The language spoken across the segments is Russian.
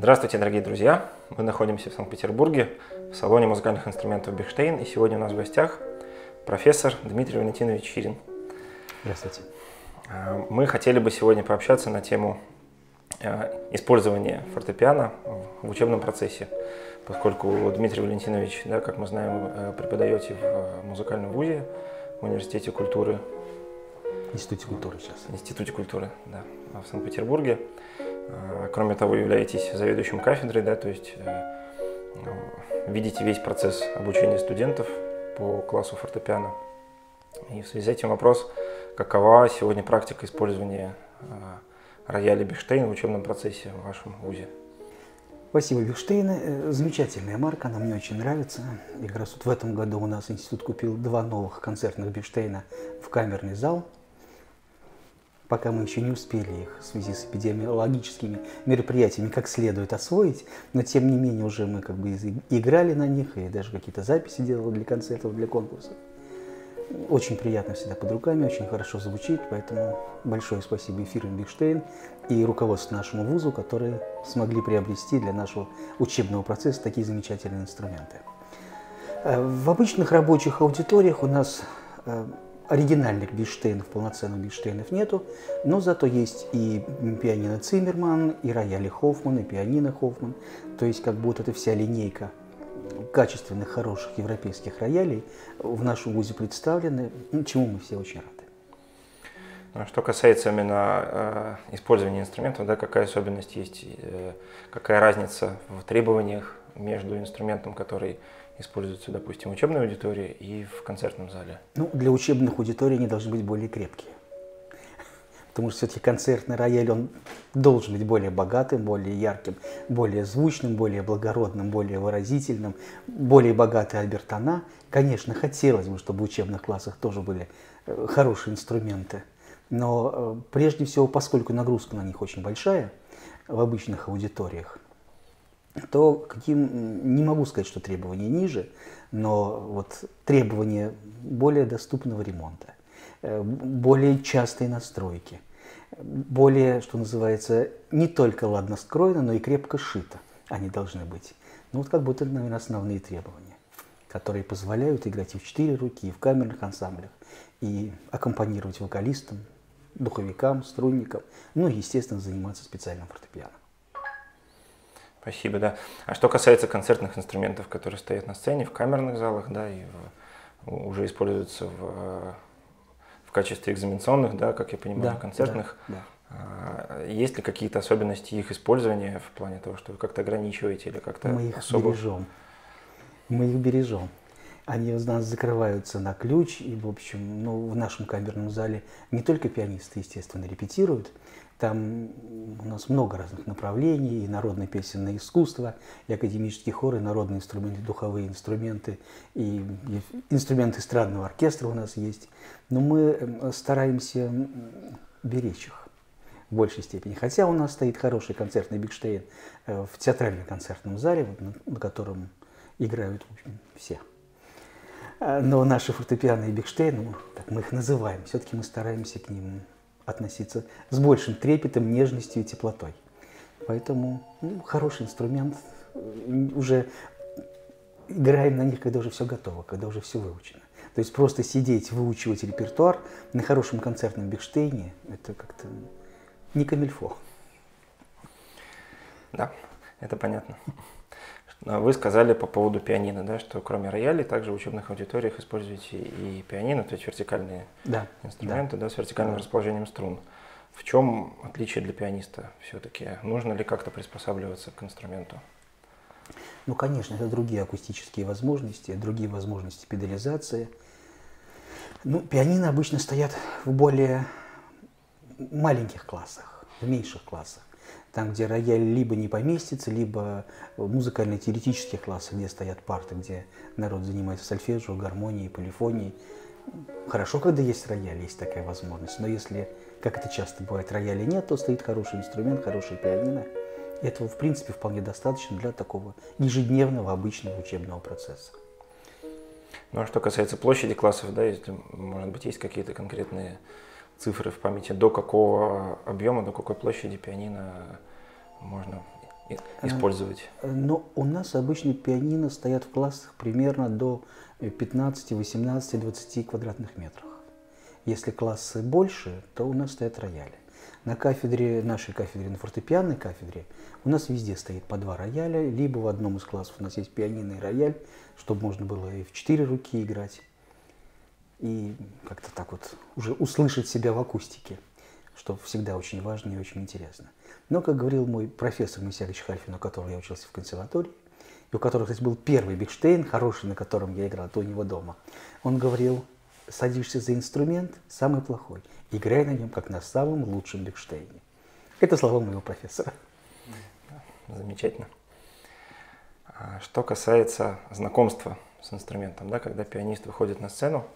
Здравствуйте, дорогие друзья! Мы находимся в Санкт-Петербурге в салоне музыкальных инструментов Бихштейн, и сегодня у нас в гостях профессор Дмитрий Валентинович Чирин. Здравствуйте. А, мы хотели бы сегодня пообщаться на тему а, использования фортепиано в учебном процессе, поскольку Дмитрий Валентинович, да, как мы знаем, э, преподаете в музыкальном вузе, в Университете культуры. Институте культуры сейчас. Институте культуры, да, в Санкт-Петербурге. А, кроме того, являетесь заведующим кафедрой, да, то есть э, видите весь процесс обучения студентов по классу фортепиано. И в связи с этим вопрос, какова сегодня практика использования а, рояля Бихштейн в учебном процессе в вашем ВУЗе? Спасибо, Бихштейн. Э, замечательная марка, она мне очень нравится. И как раз вот в этом году у нас институт купил два новых концертных Бихштейна в камерный зал – пока мы еще не успели их в связи с эпидемиологическими мероприятиями как следует освоить, но тем не менее уже мы как бы играли на них и даже какие-то записи делали для концертов, для конкурсов. Очень приятно всегда под руками, очень хорошо звучит, поэтому большое спасибо эфирам Бигштейн и руководству нашему вузу, которые смогли приобрести для нашего учебного процесса такие замечательные инструменты. Э, в обычных рабочих аудиториях у нас э, оригинальных Бишштейнов, полноценных Бишштейнов нету, но зато есть и пианино Циммерман, и рояли Хоффман, и пианино Хоффман. То есть как будто эта вся линейка качественных, хороших европейских роялей в нашем ВУЗе представлены, ну, чему мы все очень рады. Ну, что касается именно э, использования инструментов, да, какая особенность есть, э, какая разница в требованиях между инструментом, который используются, допустим, в учебной аудитории и в концертном зале? Ну, для учебных аудиторий они должны быть более крепкие. Потому что все-таки концертный рояль, он должен быть более богатым, более ярким, более звучным, более благородным, более выразительным, более богатый обертона. Конечно, хотелось бы, чтобы в учебных классах тоже были э, хорошие инструменты. Но э, прежде всего, поскольку нагрузка на них очень большая в обычных аудиториях, то каким, не могу сказать, что требования ниже, но вот требования более доступного ремонта, э, более частой настройки, более, что называется, не только ладно скроено, но и крепко сшито они должны быть. Ну вот как будто, наверное, основные требования, которые позволяют играть и в четыре руки, и в камерных ансамблях, и аккомпанировать вокалистам, духовикам, струнникам, ну и, естественно, заниматься специальным фортепиано. Спасибо, да. А что касается концертных инструментов, которые стоят на сцене, в камерных залах, да, и в, уже используются в, в качестве экзаменационных, да, как я понимаю, да, концертных, да, да. А, есть ли какие-то особенности их использования в плане того, что вы как-то ограничиваете или как-то Мы их особо... бережем. Мы их бережем. Они у нас закрываются на ключ, и, в общем, ну, в нашем камерном зале не только пианисты, естественно, репетируют, там у нас много разных направлений, и народное песенное искусство, и академический хор, и народные инструменты, духовые инструменты, и инструменты эстрадного оркестра у нас есть. Но мы эм, стараемся беречь их в большей степени. Хотя у нас стоит хороший концертный бигштейн э, в театральном концертном зале, на котором играют в общем, все. Но наши фортепиано и бигштейны, ну, так мы их называем, все-таки мы стараемся к ним относиться с большим трепетом, нежностью и теплотой. Поэтому ну, хороший инструмент, уже играем на них, когда уже все готово, когда уже все выучено. То есть просто сидеть, выучивать репертуар на хорошем концертном бигштейне, это как-то не камильфо. Да, это понятно. Вы сказали по поводу пианино, да, что кроме роялей, также в учебных аудиториях используете и пианино, то есть вертикальные да, инструменты, да. Да, с вертикальным да. расположением струн. В чем отличие для пианиста все-таки? Нужно ли как-то приспосабливаться к инструменту? Ну, конечно, это другие акустические возможности, другие возможности педализации. Ну, пианино обычно стоят в более маленьких классах, в меньших классах там, где рояль либо не поместится, либо в музыкально-теоретических классах, где стоят парты, где народ занимается сольфеджио, гармонией, полифонией. Хорошо, когда есть рояль, есть такая возможность, но если, как это часто бывает, рояля нет, то стоит хороший инструмент, хороший пианино. И этого, в принципе, вполне достаточно для такого ежедневного, обычного учебного процесса. Ну а что касается площади классов, да, если, может быть, есть какие-то конкретные цифры в памяти, до какого объема, до какой площади пианино можно использовать? Но у нас обычно пианино стоят в классах примерно до 15, 18, 20 квадратных метрах. Если классы больше, то у нас стоят рояли. На кафедре, нашей кафедре, на фортепианной кафедре, у нас везде стоит по два рояля, либо в одном из классов у нас есть пианино и рояль, чтобы можно было и в четыре руки играть, и как-то так вот уже услышать себя в акустике, что всегда очень важно и очень интересно. Но, как говорил мой профессор Месягович Хальфин, у которого я учился в консерватории, и у которого, кстати, был первый Бигштейн, хороший, на котором я играл, то у него дома, он говорил, садишься за инструмент, самый плохой, играй на нем, как на самом лучшем Бигштейне. Это слова моего профессора. Замечательно. А что касается знакомства с инструментом, да, когда пианист выходит на сцену,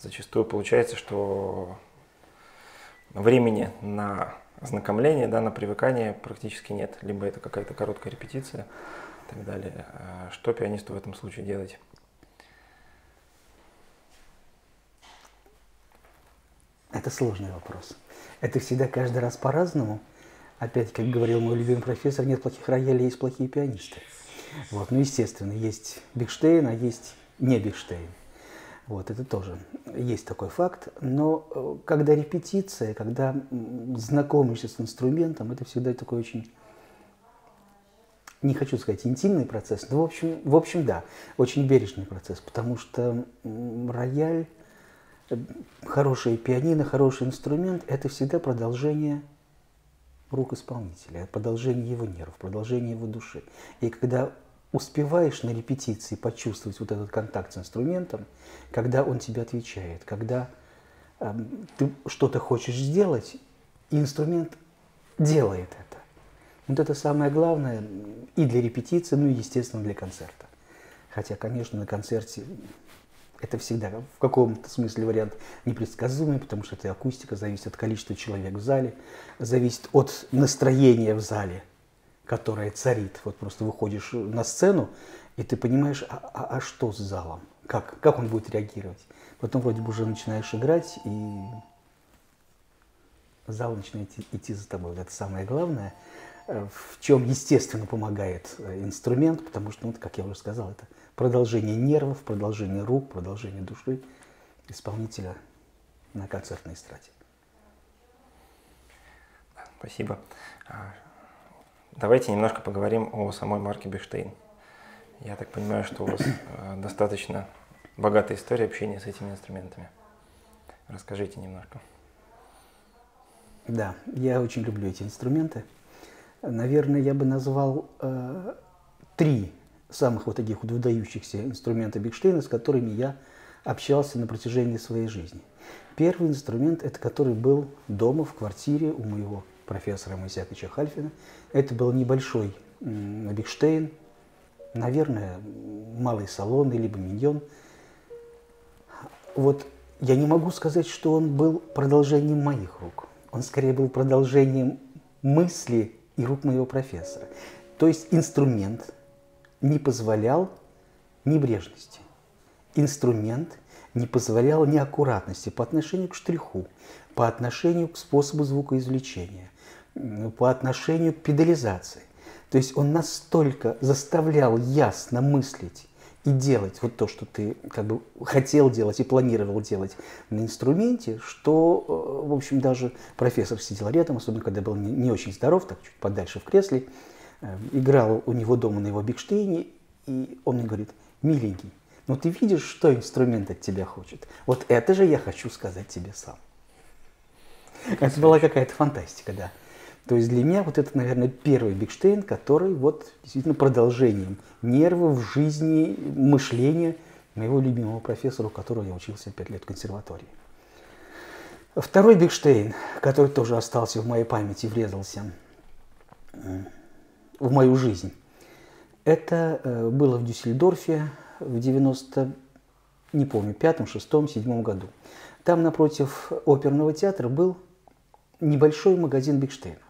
зачастую получается, что времени на ознакомление, да, на привыкание практически нет. Либо это какая-то короткая репетиция и так далее. А что пианисту в этом случае делать? Это сложный вопрос. Это всегда каждый раз по-разному. Опять, как говорил мой любимый профессор, нет плохих роялей, есть плохие пианисты. Вот. Ну, естественно, есть Бигштейн, а есть не Бигштейн. Вот, это тоже есть такой факт. Но э, когда репетиция, когда знакомишься с инструментом, это всегда такой очень, не хочу сказать интимный процесс, но в общем, в общем да, очень бережный процесс, потому что рояль хорошее пианино, хороший инструмент – это всегда продолжение рук исполнителя, продолжение его нервов, продолжение его души. И когда успеваешь на репетиции почувствовать вот этот контакт с инструментом, когда он тебе отвечает, когда э, ты что-то хочешь сделать, и инструмент делает это. Вот это самое главное и для репетиции, ну и, естественно, для концерта. Хотя, конечно, на концерте это всегда в каком-то смысле вариант непредсказуемый, потому что эта акустика зависит от количества человек в зале, зависит от настроения в зале, которое царит. Вот просто выходишь на сцену, и ты понимаешь, а, а, а что с залом, как, как он будет реагировать. Потом вроде бы уже начинаешь играть, и зал начинает идти за тобой. Вот это самое главное, э, в чем, естественно, помогает э, инструмент, потому что, ну, как я уже сказал, это продолжение нервов, продолжение рук, продолжение души исполнителя на концертной эстраде. Спасибо. Давайте немножко поговорим о самой марке Бехштейн. Я так понимаю, что у вас а, достаточно богатая история общения с этими инструментами. Расскажите немножко. Да, я очень люблю эти инструменты. Наверное, я бы назвал э, три самых вот таких вот выдающихся инструментов Бигштейна, с которыми я общался на протяжении своей жизни. Первый инструмент, это который был дома в квартире у моего профессора Моисеевича Хальфина. Это был небольшой Бигштейн, наверное, малый салон, либо миньон. Вот я не могу сказать, что он был продолжением моих рук. Он скорее был продолжением мысли и рук моего профессора. То есть инструмент, не позволял небрежности. Инструмент не позволял неаккуратности по отношению к штриху, по отношению к способу звукоизвлечения, по отношению к педализации. То есть он настолько заставлял ясно мыслить и делать вот то, что ты как бы хотел делать и планировал делать на инструменте, что, э, в общем, даже профессор сидел рядом, особенно когда был не, не очень здоров, так чуть подальше в кресле, Э, играл у него дома на его бигштейне, и он мне говорит, миленький, ну ты видишь, что инструмент от тебя хочет. Вот это же я хочу сказать тебе сам. Это была какая-то фантастика, да. То есть для меня вот это, наверное, первый Бигштейн, который вот действительно продолжением нервов, жизни, мышления моего любимого профессора, у которого я учился пять лет в консерватории. Второй Бигштейн, который тоже остался в моей памяти, врезался, в мою жизнь. Это э, было в Дюссельдорфе в 90, не помню, пятом, шестом, седьмом году. Там напротив оперного театра был небольшой магазин Бигштейна.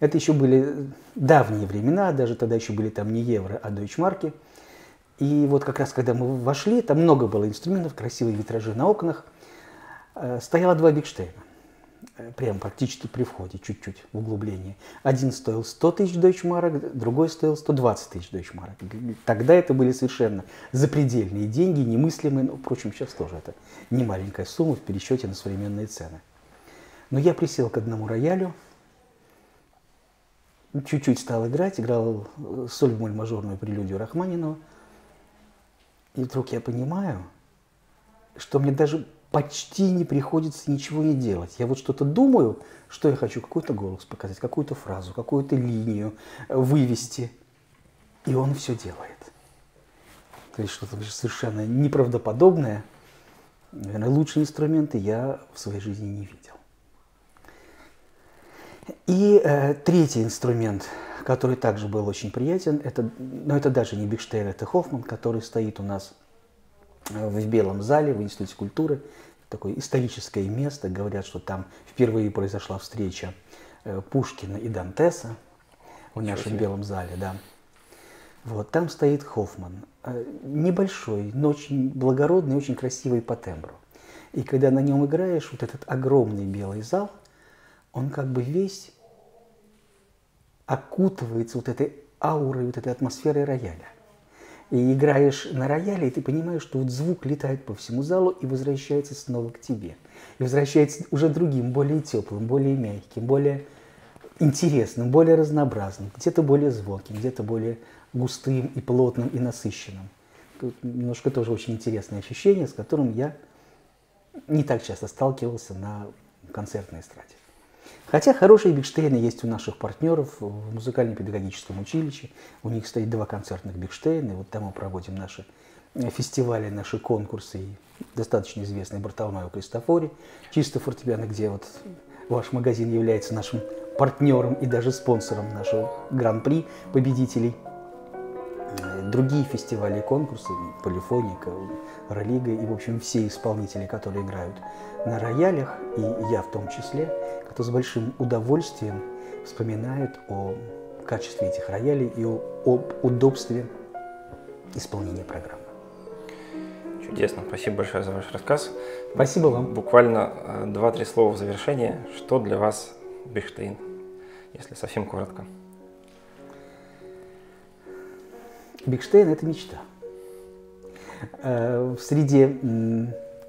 Это еще были давние времена, даже тогда еще были там не евро, а дойчмарки. И вот как раз когда мы вошли, там много было инструментов, красивые витражи на окнах, э, стояло два Бигштейна. э, прям практически при входе, чуть-чуть в углубление. Один стоил 100 тысяч дойчмарок, другой стоил 120 тысяч дойчмарок. Тогда это были совершенно запредельные деньги, немыслимые, но, впрочем, сейчас тоже это не маленькая сумма в пересчете на современные цены. Но я присел к одному роялю, чуть-чуть стал играть, играл э, соль моль мажорную прелюдию Рахманинова, и вдруг я понимаю, что мне даже почти не приходится ничего не делать. Я вот что-то думаю, что я хочу, какой-то голос показать, какую-то фразу, какую-то линию э, вывести. И он все делает. То есть что-то совершенно неправдоподобное. Наверное, лучшие инструменты я в своей жизни не видел. И э, третий инструмент, который также был очень приятен, это, но это даже не Бигштейн, это Хоффман, который стоит у нас в Белом зале, в Институте культуры. Такое историческое место. Говорят, что там впервые произошла встреча э, Пушкина и Дантеса в нашем Белом зале. Да. Вот, там стоит Хоффман. Э, небольшой, но очень благородный, очень красивый по тембру. И когда на нем играешь, вот этот огромный белый зал, он как бы весь окутывается вот этой аурой, вот этой атмосферой рояля и играешь на рояле, и ты понимаешь, что вот звук летает по всему залу и возвращается снова к тебе. И возвращается уже другим, более теплым, более мягким, более интересным, более разнообразным, где-то более звонким, где-то более густым и плотным и насыщенным. Тут немножко тоже очень интересное ощущение, с которым я не так часто сталкивался на концертной эстраде. Хотя хорошие бигштейны есть у наших партнеров в музыкально-педагогическом училище. У них стоит два концертных бигштейна. И вот там мы проводим наши э, фестивали, наши конкурсы. И достаточно известный Бартоломео Кристофори, чисто фортепиано, где вот ваш магазин является нашим партнером и даже спонсором нашего гран-при победителей. Э, другие фестивали и конкурсы, Полифоника, Ролига и, в общем, все исполнители, которые играют на роялях, и я в том числе, кто с большим удовольствием вспоминают о качестве этих роялей и о, об удобстве исполнения программы. Чудесно. Спасибо большое за ваш рассказ. Спасибо вам. Буквально э, два-три слова в завершение. Что для вас Бихштейн, если совсем коротко? Бигштейн – это мечта. Э, в среде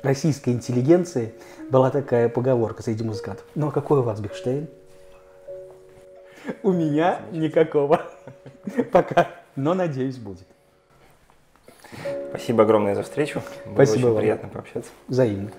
российской интеллигенции была такая поговорка среди музыкантов. Ну а какой у вас Бигштейн? У меня никакого. Пока. Но надеюсь, будет. Спасибо огромное за встречу. Было Спасибо очень вам. приятно пообщаться. Взаимно.